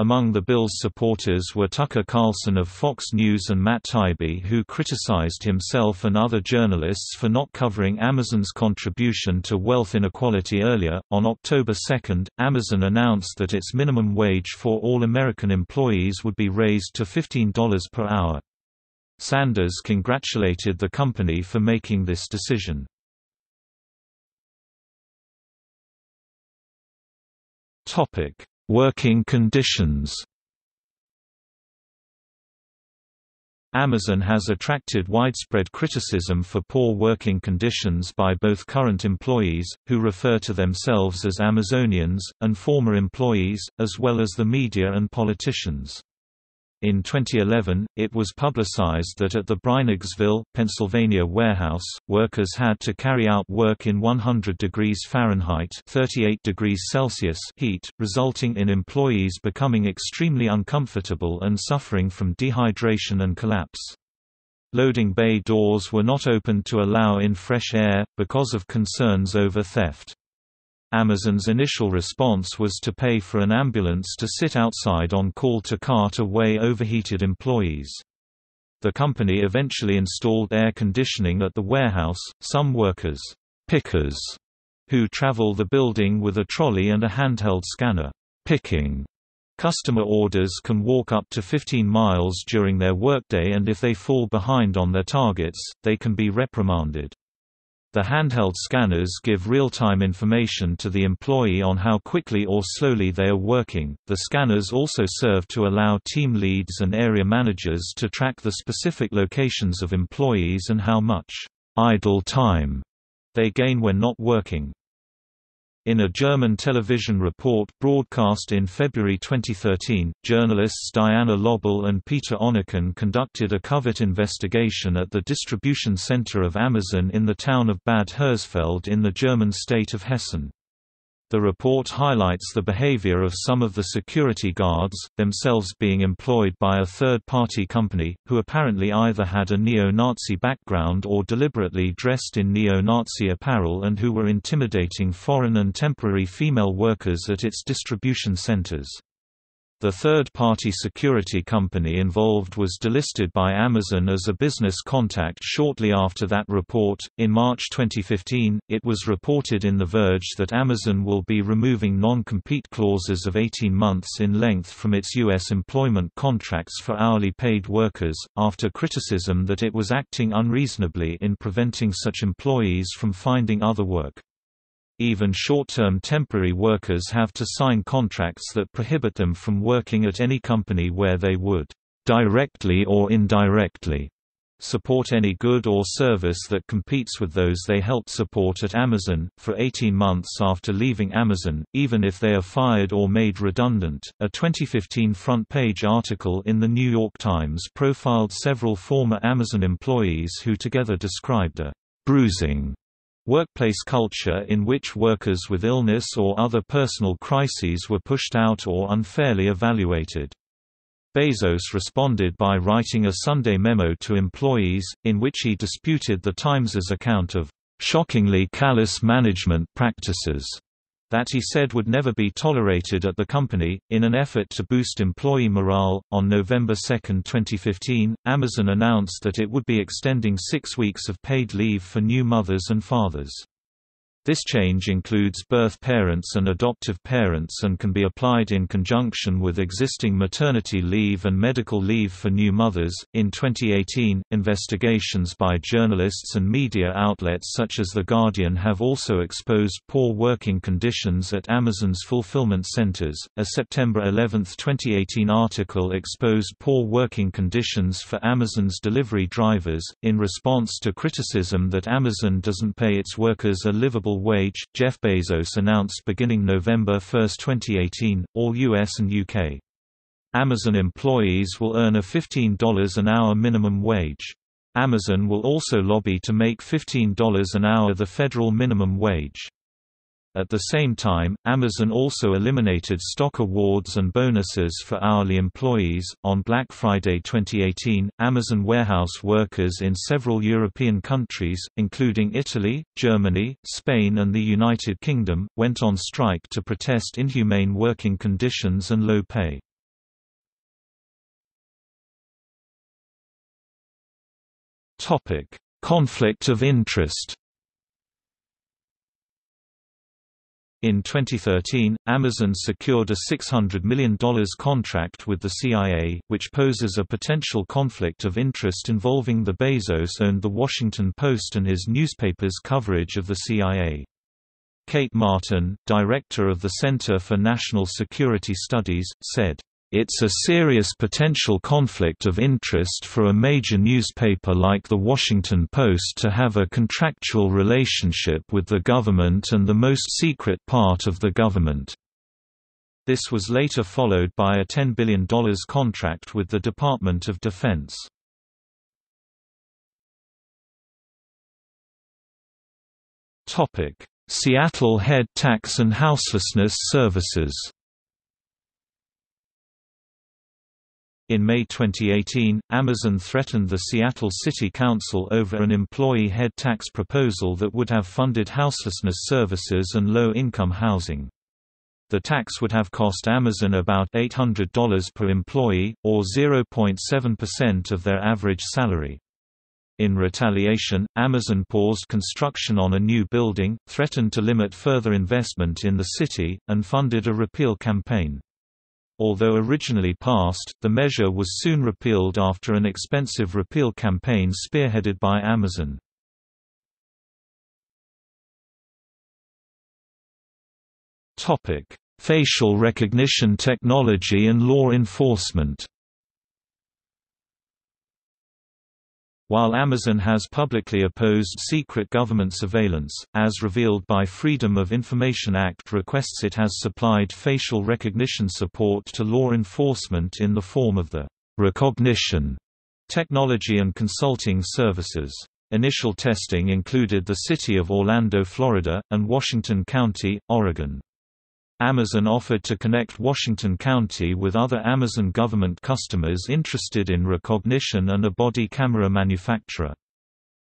Among the bill's supporters were Tucker Carlson of Fox News and Matt Taibbi who criticized himself and other journalists for not covering Amazon's contribution to wealth inequality earlier. On October 2, Amazon announced that its minimum wage for all American employees would be raised to $15 per hour. Sanders congratulated the company for making this decision. Topic Working conditions Amazon has attracted widespread criticism for poor working conditions by both current employees, who refer to themselves as Amazonians, and former employees, as well as the media and politicians. In 2011, it was publicized that at the Breinigsville, Pennsylvania warehouse, workers had to carry out work in 100 degrees Fahrenheit 38 degrees Celsius heat, resulting in employees becoming extremely uncomfortable and suffering from dehydration and collapse. Loading bay doors were not opened to allow in fresh air, because of concerns over theft. Amazon's initial response was to pay for an ambulance to sit outside on call to cart away overheated employees. The company eventually installed air conditioning at the warehouse. Some workers, pickers, who travel the building with a trolley and a handheld scanner, picking Customer orders can walk up to 15 miles during their workday and if they fall behind on their targets, they can be reprimanded. The handheld scanners give real-time information to the employee on how quickly or slowly they are working. The scanners also serve to allow team leads and area managers to track the specific locations of employees and how much idle time they gain when not working. In a German television report broadcast in February 2013, journalists Diana Löbl and Peter Onneken conducted a covert investigation at the distribution center of Amazon in the town of Bad Hersfeld in the German state of Hessen. The report highlights the behavior of some of the security guards, themselves being employed by a third-party company, who apparently either had a neo-Nazi background or deliberately dressed in neo-Nazi apparel and who were intimidating foreign and temporary female workers at its distribution centers. The third-party security company involved was delisted by Amazon as a business contact shortly after that report. In March 2015, it was reported in The Verge that Amazon will be removing non-compete clauses of 18 months in length from its U.S. employment contracts for hourly paid workers, after criticism that it was acting unreasonably in preventing such employees from finding other work. Even short-term temporary workers have to sign contracts that prohibit them from working at any company where they would, directly or indirectly, support any good or service that competes with those they helped support at Amazon, for 18 months after leaving Amazon, even if they are fired or made redundant. A 2015 front page article in The New York Times profiled several former Amazon employees who together described a bruising Workplace culture in which workers with illness or other personal crises were pushed out or unfairly evaluated. Bezos responded by writing a Sunday memo to employees, in which he disputed the Times's account of shockingly callous management practices that he said would never be tolerated at the company. In an effort to boost employee morale, on November 2, 2015, Amazon announced that it would be extending six weeks of paid leave for new mothers and fathers. This change includes birth parents and adoptive parents and can be applied in conjunction with existing maternity leave and medical leave for new mothers. In 2018, investigations by journalists and media outlets such as The Guardian have also exposed poor working conditions at Amazon's fulfillment centers. A September 11, 2018 article exposed poor working conditions for Amazon's delivery drivers. In response to criticism that Amazon doesn't pay its workers a livable wage, Jeff Bezos announced beginning November 1, 2018, all US and UK. Amazon employees will earn a $15 an hour minimum wage. Amazon will also lobby to make $15 an hour the federal minimum wage. At the same time, Amazon also eliminated stock awards and bonuses for hourly employees. On Black Friday 2018, Amazon warehouse workers in several European countries, including Italy, Germany, Spain, and the United Kingdom, went on strike to protest inhumane working conditions and low pay. Topic: Conflict of interest. In 2013, Amazon secured a $600 million contract with the CIA, which poses a potential conflict of interest involving the Bezos owned The Washington Post and his newspaper's coverage of the CIA. Kate Martin, director of the Center for National Security Studies, said, it's a serious potential conflict of interest for a major newspaper like The Washington Post to have a contractual relationship with the government and the most secret part of the government. This was later followed by a $10 billion contract with the Department of Defense. Seattle Head Tax and Houselessness Services In May 2018, Amazon threatened the Seattle City Council over an employee head tax proposal that would have funded houselessness services and low-income housing. The tax would have cost Amazon about $800 per employee, or 0.7% of their average salary. In retaliation, Amazon paused construction on a new building, threatened to limit further investment in the city, and funded a repeal campaign. Although originally passed, the measure was soon repealed after an expensive repeal campaign spearheaded by Amazon. Facial recognition technology and law enforcement While Amazon has publicly opposed secret government surveillance, as revealed by Freedom of Information Act requests it has supplied facial recognition support to law enforcement in the form of the Rekognition technology and consulting services. Initial testing included the city of Orlando, Florida, and Washington County, Oregon. Amazon offered to connect Washington County with other Amazon government customers interested in Rekognition and a body camera manufacturer.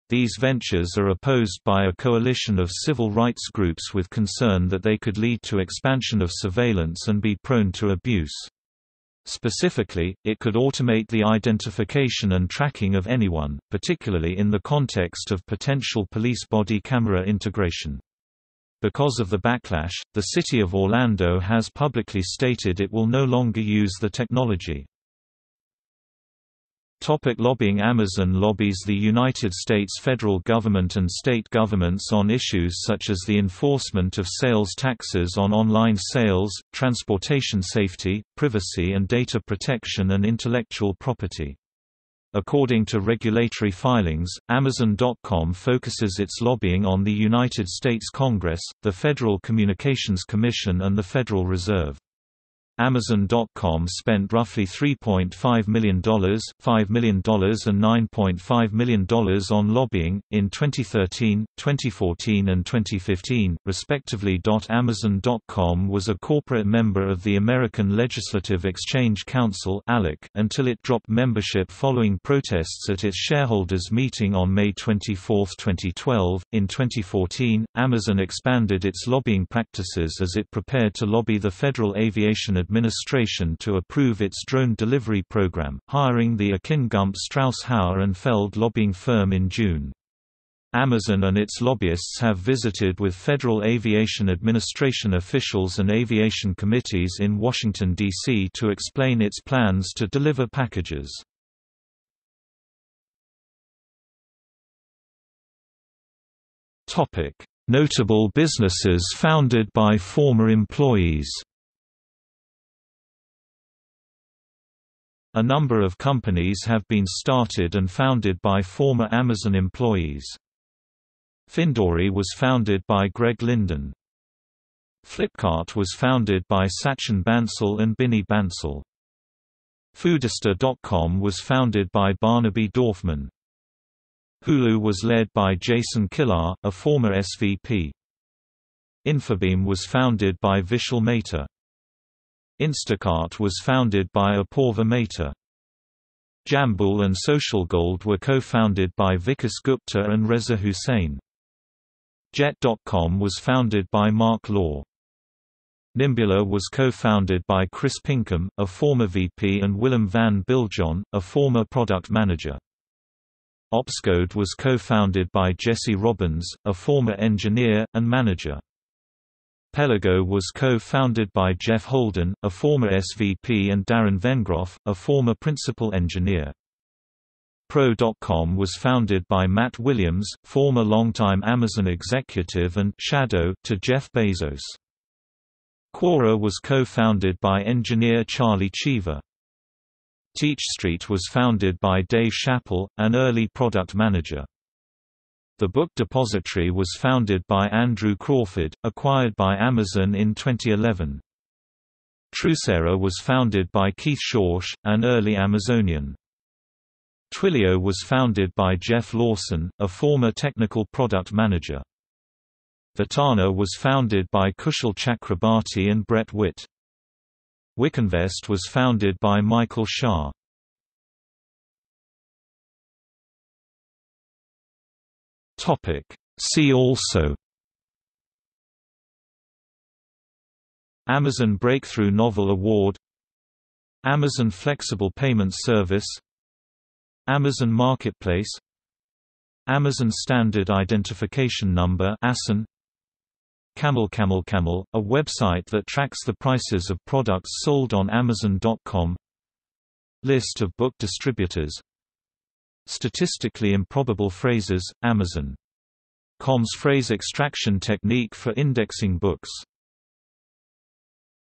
These ventures are opposed by a coalition of civil rights groups with concern that they could lead to expansion of surveillance and be prone to abuse. Specifically, it could automate the identification and tracking of anyone, particularly in the context of potential police body camera integration. Because of the backlash, the city of Orlando has publicly stated it will no longer use the technology. Topic lobbying Amazon lobbies the United States federal government and state governments on issues such as the enforcement of sales taxes on online sales, transportation safety, privacy and data protection and intellectual property. According to regulatory filings, Amazon.com focuses its lobbying on the United States Congress, the Federal Communications Commission and the Federal Reserve. Amazon.com spent roughly $3.5 million, $5 million and $9.5 million on lobbying, in 2013, 2014 and 2015, respectively. Amazon.com was a corporate member of the American Legislative Exchange Council until it dropped membership following protests at its shareholders' meeting on May 24, 2012. In 2014, Amazon expanded its lobbying practices as it prepared to lobby the Federal Aviation administration to approve its drone delivery program, hiring the Akin Gump Strauss Hauer and Feld lobbying firm in June. Amazon and its lobbyists have visited with Federal Aviation Administration officials and aviation committees in Washington, D.C. to explain its plans to deliver packages. Notable businesses founded by former employees A number of companies have been started and founded by former Amazon employees. Findory was founded by Greg Linden. Flipkart was founded by Sachin Bansal and Binny Bansal. Foodista.com was founded by Barnaby Dorfman. Hulu was led by Jason Kilar, a former SVP. Infobeam was founded by Vishal Mehta. Instacart was founded by Apoorva Mehta. Jambool and SocialGold were co-founded by Vikas Gupta and Reza Hussain. Jet.com was founded by Marc Lore. Nimbula was co-founded by Chris Pinkham, a former VP and Willem van Biljon, a former product manager. Opscode was co-founded by Jesse Robbins, a former engineer, and manager. Pelago was co-founded by Jeff Holden, a former SVP and Darren Vengroff, a former principal engineer. Pro.com was founded by Matt Williams, former longtime Amazon executive and shadow to Jeff Bezos. Quora was co-founded by engineer Charlie Cheever. TeachStreet was founded by Dave Schappell, an early product manager. The Book Depository was founded by Andrew Crawford, acquired by Amazon in 2011. Trusera was founded by Keith Schorsch, an early Amazonian. Twilio was founded by Jeff Lawson, a former technical product manager. Vittana was founded by Kushal Chakrabarti and Brett Witt. Wikinvest was founded by Michael Shah. See also Amazon Breakthrough Novel Award Amazon Flexible Payment Service Amazon Marketplace Amazon Standard Identification Number ASIN Camel Camel Camel, a website that tracks the prices of products sold on Amazon.com List of book distributors Statistically improbable phrases, Amazon. Com's phrase extraction technique for indexing books